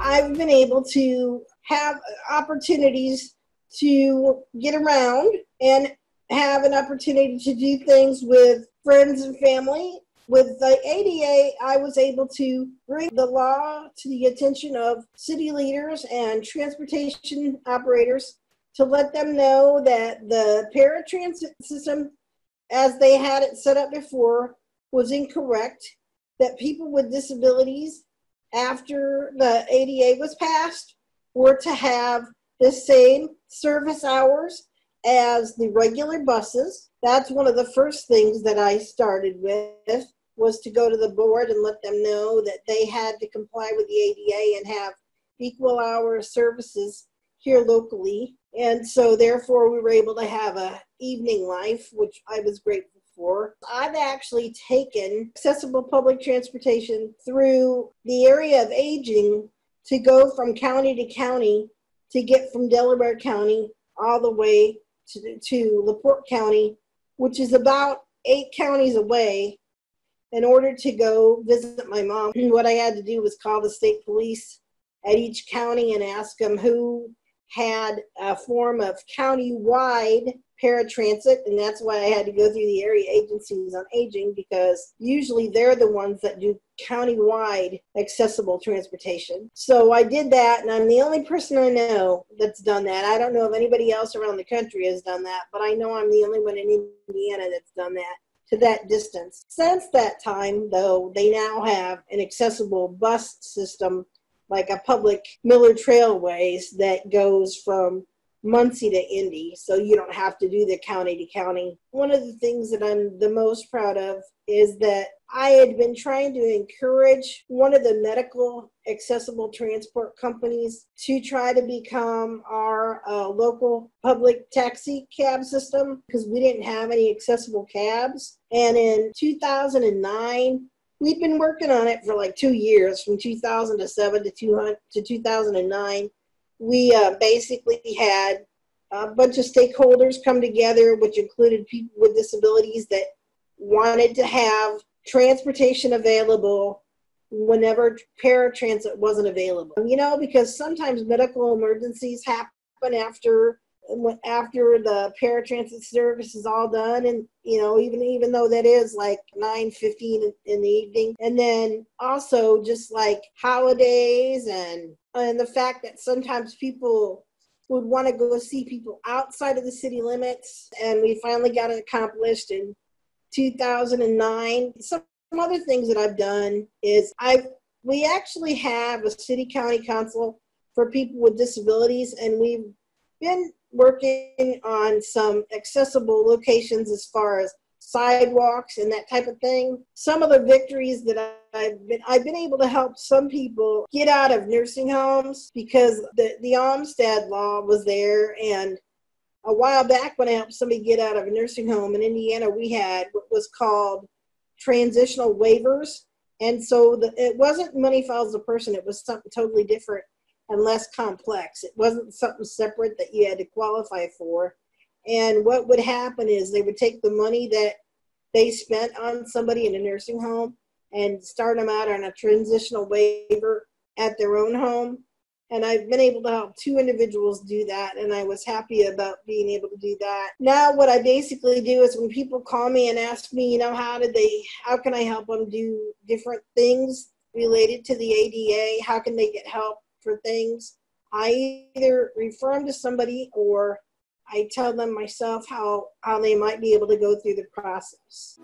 I've been able to have opportunities to get around and have an opportunity to do things with friends and family. With the ADA, I was able to bring the law to the attention of city leaders and transportation operators to let them know that the paratransit system, as they had it set up before, was incorrect, that people with disabilities, after the ADA was passed, were to have the same service hours as the regular buses. That's one of the first things that I started with was to go to the board and let them know that they had to comply with the ADA and have equal hour services here locally. And so therefore we were able to have a evening life, which I was grateful I've actually taken accessible public transportation through the area of aging to go from county to county to get from Delaware County all the way to, to LaPorte County, which is about eight counties away, in order to go visit my mom. What I had to do was call the state police at each county and ask them who had a form of county-wide paratransit, and that's why I had to go through the area agencies on aging because usually they're the ones that do county-wide accessible transportation. So I did that, and I'm the only person I know that's done that. I don't know if anybody else around the country has done that, but I know I'm the only one in Indiana that's done that to that distance. Since that time, though, they now have an accessible bus system like a public Miller Trailways that goes from Muncie to Indy, so you don't have to do the county to county. One of the things that I'm the most proud of is that I had been trying to encourage one of the medical accessible transport companies to try to become our uh, local public taxi cab system because we didn't have any accessible cabs. And in 2009, we'd been working on it for like two years from 2007 to, 200, to 2009 we uh, basically had a bunch of stakeholders come together, which included people with disabilities that wanted to have transportation available whenever paratransit wasn't available. You know, because sometimes medical emergencies happen after after the paratransit service is all done and you know even even though that is like 9 15 in the evening. And then also just like holidays and and the fact that sometimes people would want to go see people outside of the city limits. And we finally got it accomplished in 2009 some other things that i've done is i've we actually have a city county council for people with disabilities. And we've been working on some accessible locations as far as sidewalks and that type of thing. Some of the victories that I've been I've been able to help some people get out of nursing homes because the the Olmstead law was there and a while back when I helped somebody get out of a nursing home in Indiana, we had what was called transitional waivers. And so the, it wasn't money follows a person, it was something totally different and less complex. It wasn't something separate that you had to qualify for. And what would happen is they would take the money that they spent on somebody in a nursing home and start them out on a transitional waiver at their own home. And I've been able to help two individuals do that, and I was happy about being able to do that. Now, what I basically do is when people call me and ask me, you know, how did they, how can I help them do different things related to the ADA? How can they get help? For things, I either refer them to somebody or I tell them myself how, how they might be able to go through the process.